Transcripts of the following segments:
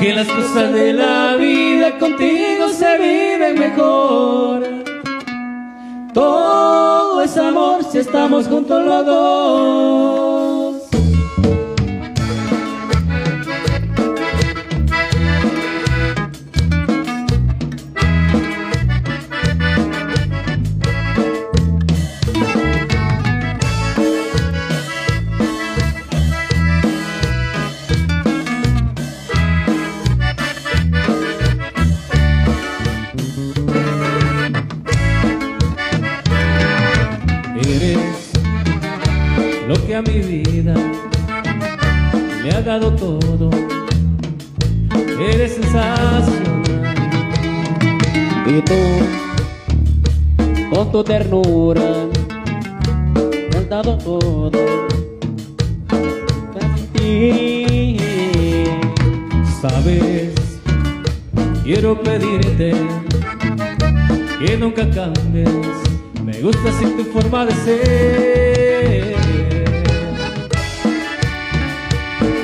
Que las cosas de la vida contigo se viven mejor. Todo es amor si estamos juntos los dos. Tú, con tu ternura, me has dado todo. Casi Sabes, quiero pedirte que nunca cambies. Me gusta así tu forma de ser.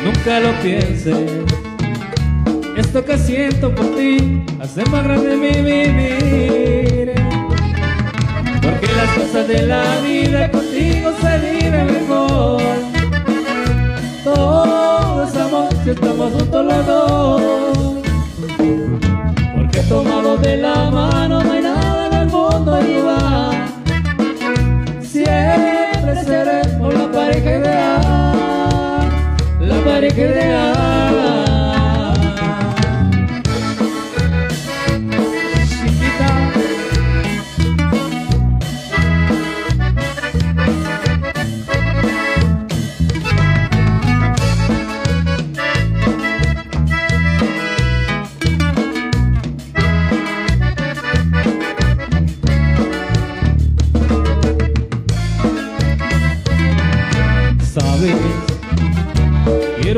Nunca lo pienses. Esto que siento por ti hace más grande mi vivir. Porque las cosas de la vida contigo se viven mejor. Todo es amor si estamos juntos los dos. Porque tomados de la mano no hay nada en el mundo igual. Siempre seremos la pareja ideal, la pareja ideal.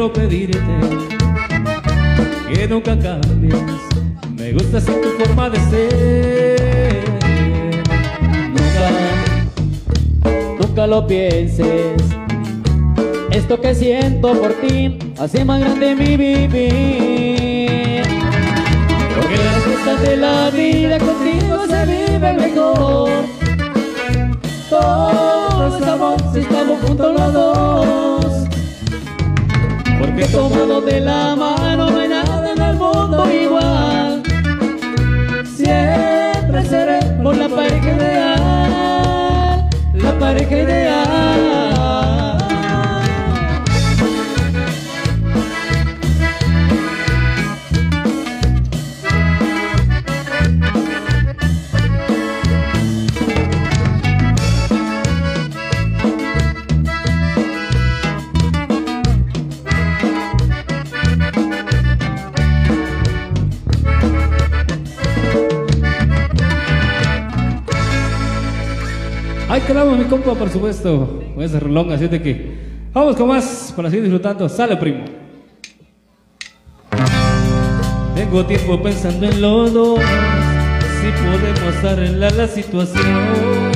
Quiero pedirte que nunca cambies. Me gusta así tu forma de ser. Nunca, nunca lo pienses. Esto que siento por ti hace más grande mi vivir. Porque las cosas de la vida contigo se vive mejor. Todo es amor si estamos juntos los dos. Porque tomados de la mano no hay nada en el mundo igual. Quedamos, mi compa, por supuesto. Con ese reloj, así de que. Vamos con más para seguir disfrutando. Sale, primo. Tengo tiempo pensando en los dos. Si podemos arreglar la situación.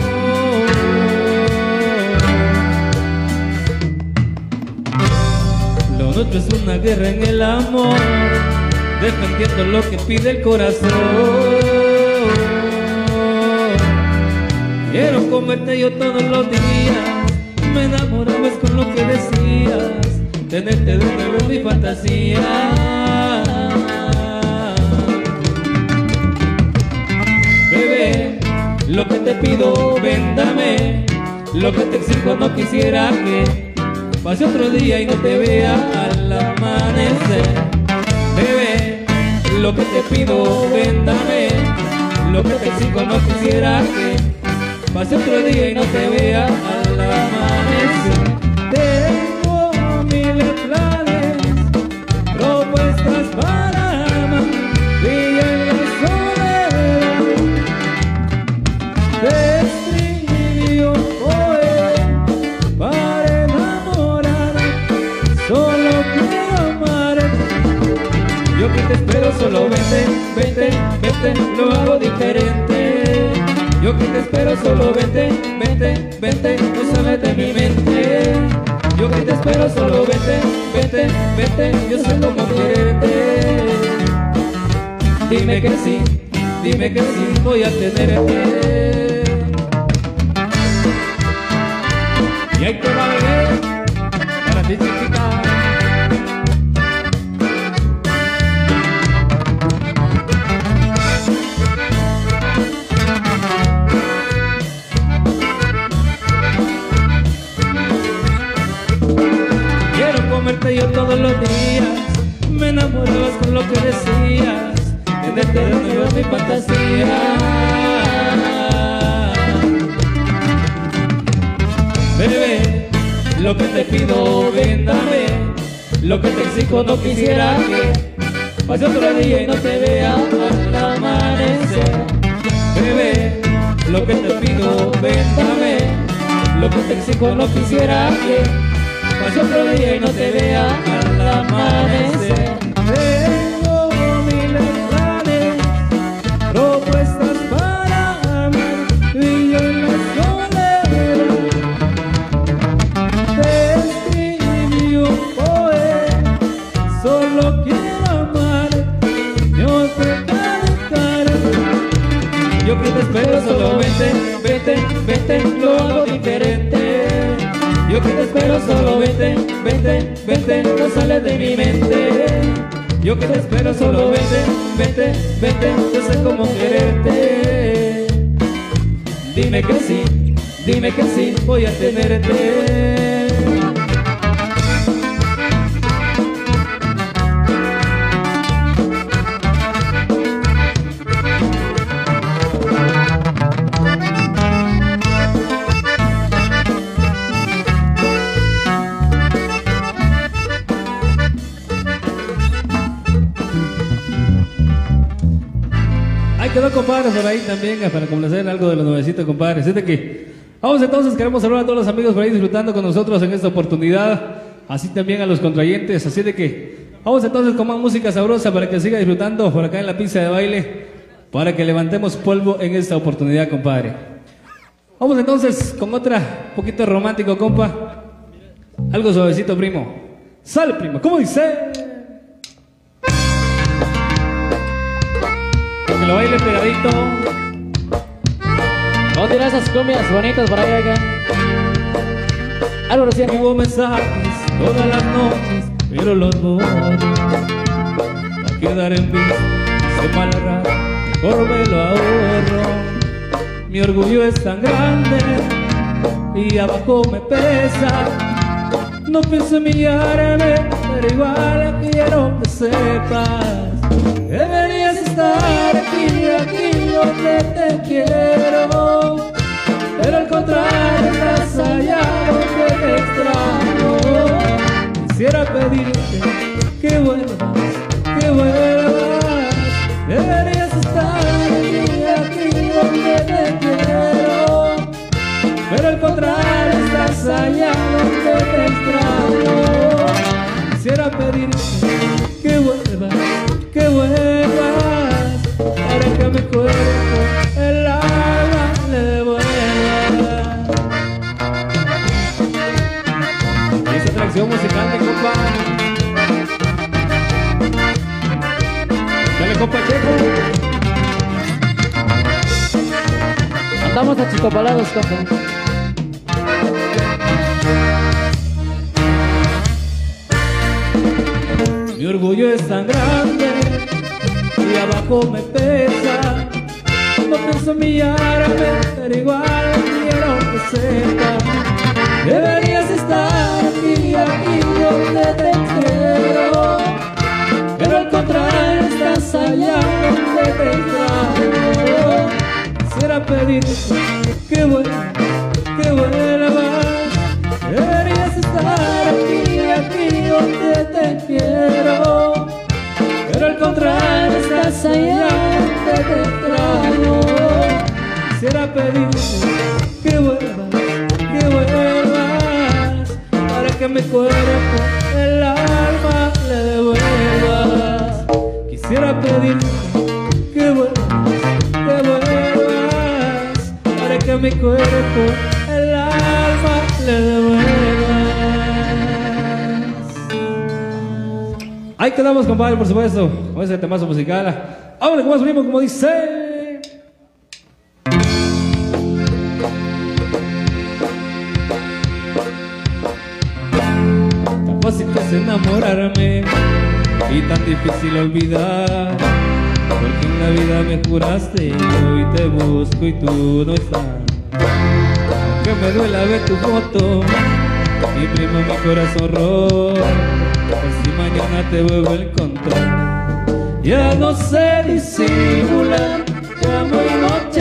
Lo nuestro es una guerra en el amor. Defendiendo lo que pide el corazón. Quiero comerte yo todos los días Me enamorabas con lo que decías Tenerte de nuevo mi fantasía. Bebé, lo que te pido, véndame Lo que te exijo no quisiera que Pase otro día y no te vea al amanecer. Bebé, lo que te pido, véndame Lo que te exijo no quisiera que Pase otro día y no te vea al amanecer vete, no sales de mi mente. Yo que te espero solo vete, vete, vete, yo sé cómo quererte. dime que sí, dime que sí, voy a tenerte. Y ahí te va para ti. Lo que te exijo no quisiera que pase otro día y no te vea al amanecer. Bebé, lo que te pido, véndame, lo que te exijo no quisiera que pase otro día y no te vea al amanecer. Tengo vete, vete, yo sé cómo quererte. Dime que sí, dime que sí, voy a tenerte. Quedó, compadre, por ahí también, para complacer algo de los nuevecitos, compadre. Así de que, vamos entonces, queremos saludar a todos los amigos por ahí disfrutando con nosotros en esta oportunidad, así también a los contrayentes. Así de que, vamos entonces con más música sabrosa para que siga disfrutando por acá en la pista de baile, para que levantemos polvo en esta oportunidad, compadre. Vamos entonces con otra, poquito romántico, compa. Algo suavecito, primo. Sale, primo, ¿cómo dice? Lo baile pegadito. Vamos a tirar esas cumbias bonitas por ahí, oiga. Algo recién. Escribo mensajes todas las noches, pero los borro. A quedar en visto, se mal rato, mejor me lo ahorro. Mi orgullo es tan grande y abajo me pesa. No pienso humillarme, pero igual quiero que sepas. Deberías estar aquí, aquí donde te quiero. Pero al contrario, estás allá donde te extraño. Quisiera pedirte que vuelvas, que vuelvas. Deberías estar aquí, aquí donde te quiero. Pero al contrario, estás allá donde te extraño. Quisiera pedirte cuerpo el alma le devuelva. Esa atracción musical de compa. Dale compa Checo. Andamos achicopalados, compa. Mi orgullo es tan grande y abajo me pesa. No pienso humillarme, pero igual quiero que sepa. Deberías estar aquí, aquí donde te quiero. Pero al contrario, estás allá donde te extraño. Quisiera pedirte que vuelvas, que vuelvas. Cuerpo, el alma le devuelvas. Quisiera pedirte que vuelvas, que vuelvas. Para que mi cuerpo, el alma le devuelvas. Ahí quedamos, compadre, por supuesto, con ese temazo musical. Ahora como más como dice. Y tan difícil olvidar. Porque en la vida me juraste y hoy te busco y tú no estás. Que me duela ver tu foto Imprimo mi corazón rojo Por si mañana te vuelvo a encontrar Ya no sé disimular Ya muy noche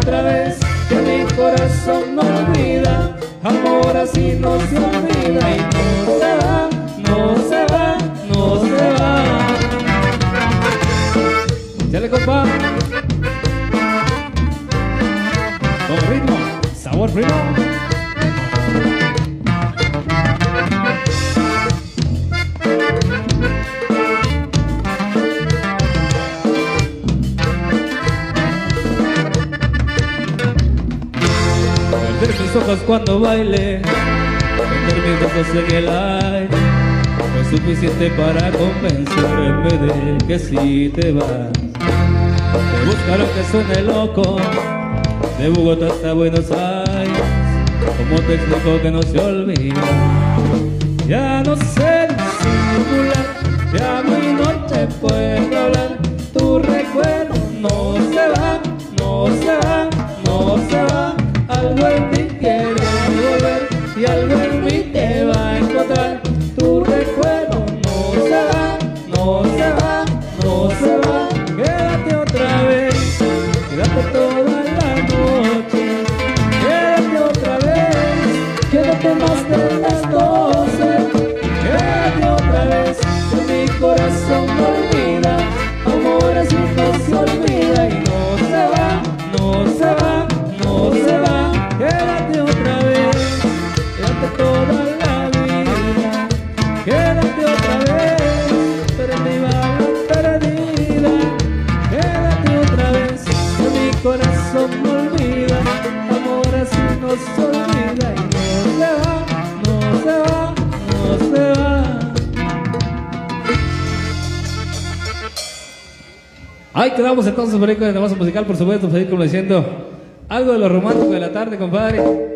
otra vez Que mi corazón no olvida Amor así no se olvida ojos cuando baile Perder mis besos en el aire No es suficiente para convencerme de que si te vas Te buscaron que suene loco De Bogotá hasta Buenos Aires ¿Cómo te explico que no se olvida? Ya no sé disimular Ya no quedamos entonces por ahí con el musical, por supuesto, pues como diciendo algo de lo romántico de la tarde, compadre.